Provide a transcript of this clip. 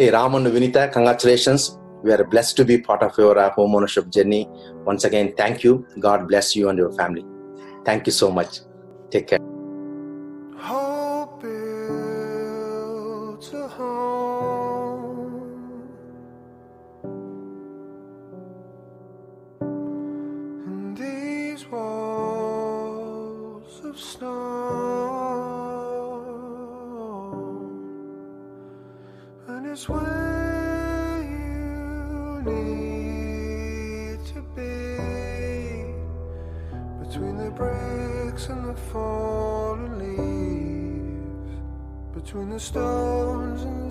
Hey, Ram and Vinita, congratulations. We are blessed to be part of your uh, home ownership journey. Once again, thank you. God bless you and your family. Thank you so much. Take care. Hope a home, and these walls of and it's where you need to be. Between the bricks and the fallen leaves, between the stones and